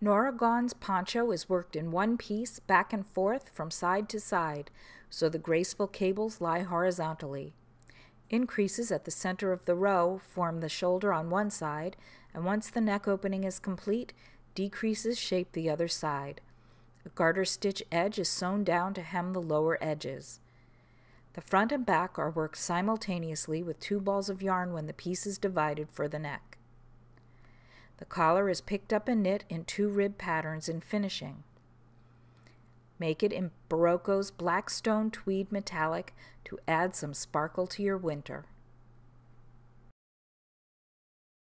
Norah Gaughan's poncho is worked in one piece back and forth from side to side, so the graceful cables lie horizontally. Increases at the center of the row form the shoulder on one side, and once the neck opening is complete, decreases shape the other side. A garter stitch edge is sewn down to hem the lower edges. The front and back are worked simultaneously with two balls of yarn when the piece is divided for the neck. The collar is picked up and knit in two rib patterns in finishing. Make it in Berroco's Black Stone Tweed Metallic to add some sparkle to your winter.